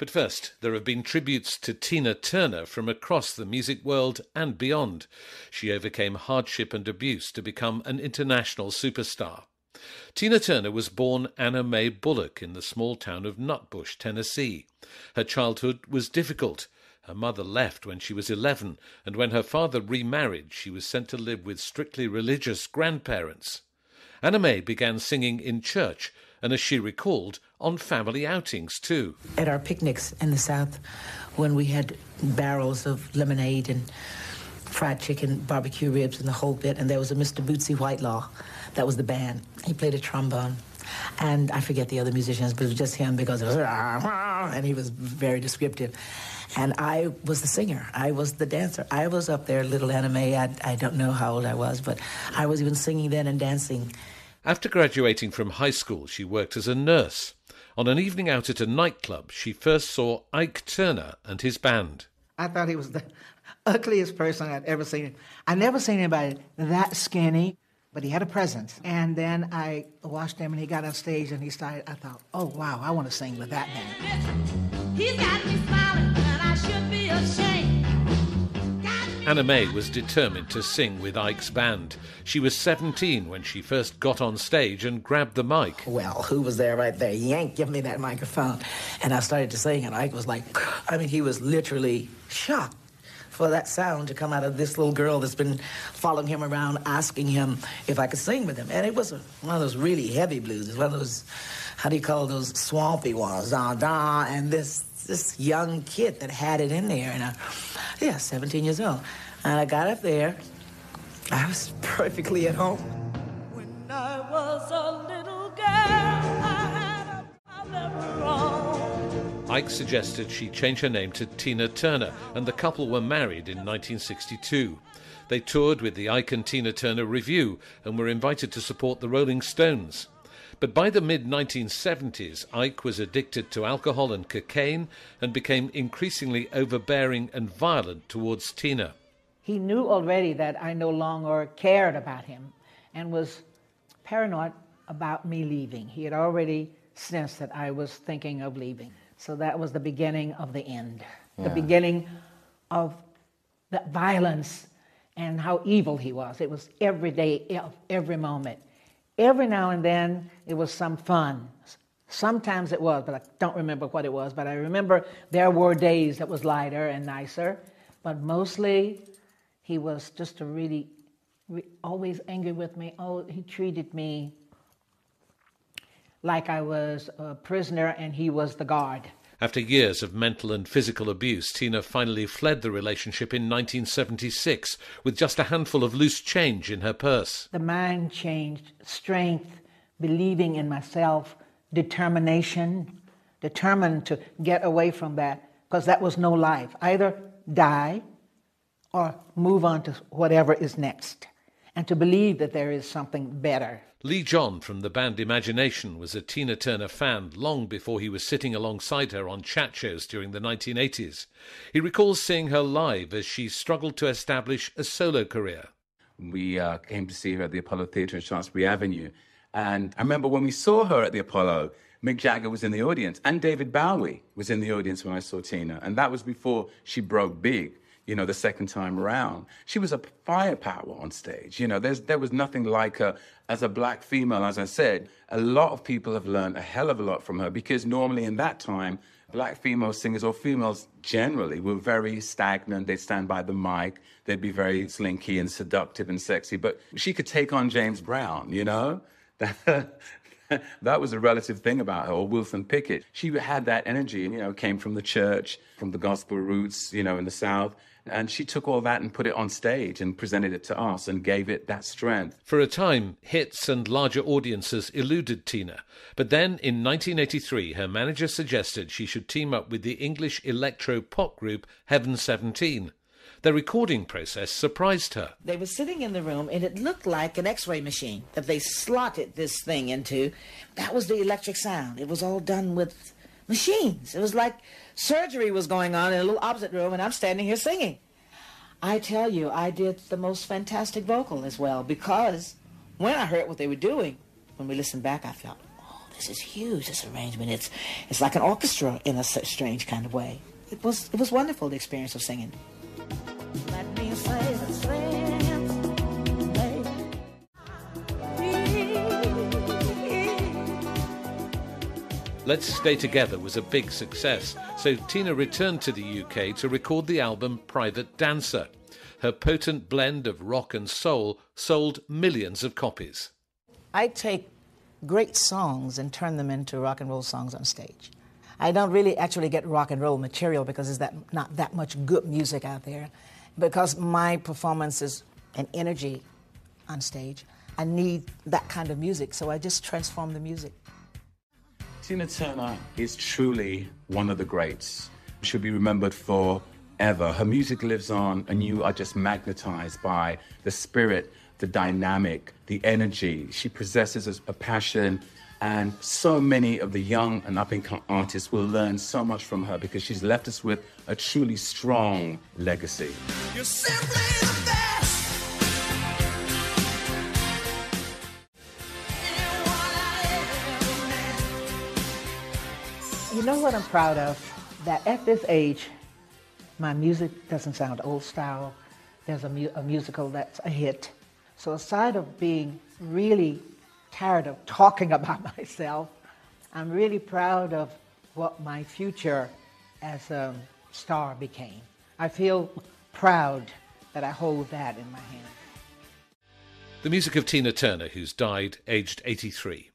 But first, there have been tributes to Tina Turner from across the music world and beyond. She overcame hardship and abuse to become an international superstar. Tina Turner was born Anna Mae Bullock in the small town of Nutbush, Tennessee. Her childhood was difficult. Her mother left when she was 11, and when her father remarried, she was sent to live with strictly religious grandparents. Anna Mae began singing in church, and as she recalled, on family outings too. At our picnics in the South, when we had barrels of lemonade and fried chicken, barbecue ribs, and the whole bit, and there was a Mr. Bootsy Whitelaw. That was the band. He played a trombone. And I forget the other musicians, but it was just him because it was, and he was very descriptive. And I was the singer. I was the dancer. I was up there, little Anna Mae. I, I don't know how old I was, but I was even singing then and dancing. After graduating from high school, she worked as a nurse. On an evening out at a nightclub, she first saw Ike Turner and his band. I thought he was the ugliest person I'd ever seen. I never seen anybody that skinny, but he had a presence. And then I watched him, and he got on stage, and he started. I thought, oh wow, I want to sing with that man. Anna Mae was determined to sing with Ike's band. She was 17 when she first got on stage and grabbed the mic. Well, who was there right there? Yank, give me that microphone. And I started to sing, and Ike was like, I mean, he was literally shocked for that sound to come out of this little girl that's been following him around, asking him if I could sing with him. And it was one of those really heavy blues. It's one of those, how do you call those swampy ones? Da da. And this this young kid that had it in there, and I, yeah, 17 years old. And I got up there. I was perfectly at home. When I was a little girl, I had a Ike suggested she change her name to Tina Turner, and the couple were married in 1962. They toured with the Ike and Tina Turner Revue and were invited to support the Rolling Stones. But by the mid 1970s, Ike was addicted to alcohol and cocaine and became increasingly overbearing and violent towards Tina. He knew already that I no longer cared about him and was paranoid about me leaving. He had already sensed that I was thinking of leaving. So that was the beginning of the end, yeah. the beginning of the violence and how evil he was. It was every day, every moment. Every now and then, it was some fun. Sometimes it was, but I don't remember what it was. But I remember there were days that was lighter and nicer. But mostly, he was just a really, always angry with me. Oh, he treated me like I was a prisoner and he was the guard. After years of mental and physical abuse, Tina finally fled the relationship in 1976 with just a handful of loose change in her purse. The mind changed, strength, believing in myself, determination, determined to get away from that because that was no life. Either die or move on to whatever is next and to believe that there is something better. Lee John from the band Imagination was a Tina Turner fan long before he was sitting alongside her on chat shows during the 1980s. He recalls seeing her live as she struggled to establish a solo career. We uh, came to see her at the Apollo Theatre in Shaftesbury Avenue. And I remember when we saw her at the Apollo, Mick Jagger was in the audience, and David Bowie was in the audience when I saw Tina. And that was before she broke big you know, the second time around. She was a firepower on stage. You know, there was nothing like her as a black female. As I said, a lot of people have learned a hell of a lot from her because normally in that time, black female singers or females generally were very stagnant. They'd stand by the mic. They'd be very slinky and seductive and sexy. But she could take on James Brown, you know? that was a relative thing about her, or Wilson Pickett. She had that energy, and you know, came from the church, from the gospel roots, you know, in the South. And she took all that and put it on stage and presented it to us and gave it that strength. For a time, hits and larger audiences eluded Tina. But then in 1983, her manager suggested she should team up with the English electro pop group Heaven 17. The recording process surprised her. They were sitting in the room and it looked like an x ray machine that they slotted this thing into. That was the electric sound. It was all done with machines. It was like surgery was going on in a little opposite room, and I'm standing here singing. I tell you, I did the most fantastic vocal as well because when I heard what they were doing, when we listened back, I felt, oh, this is huge, this arrangement. It's, it's like an orchestra in a strange kind of way. It was, it was wonderful, the experience of singing. Let's Stay Together was a big success, so Tina returned to the UK to record the album Private Dancer. Her potent blend of rock and soul sold millions of copies. I take great songs and turn them into rock and roll songs on stage. I don't really actually get rock and roll material because there's that, not that much good music out there. Because my performance is an energy on stage, I need that kind of music, so I just transform the music. Tina Turner is truly one of the greats. She'll be remembered forever. Her music lives on, and you are just magnetized by the spirit, the dynamic, the energy. She possesses a passion, and so many of the young and up and coming artists will learn so much from her because she's left us with a truly strong legacy. You know what I'm proud of? That at this age, my music doesn't sound old style. There's a, mu- a musical that's a hit. So aside of being really tired of talking about myself, I'm really proud of what my future as a star became. I feel proud that I hold that in my hand. The music of Tina Turner, who's died aged 83.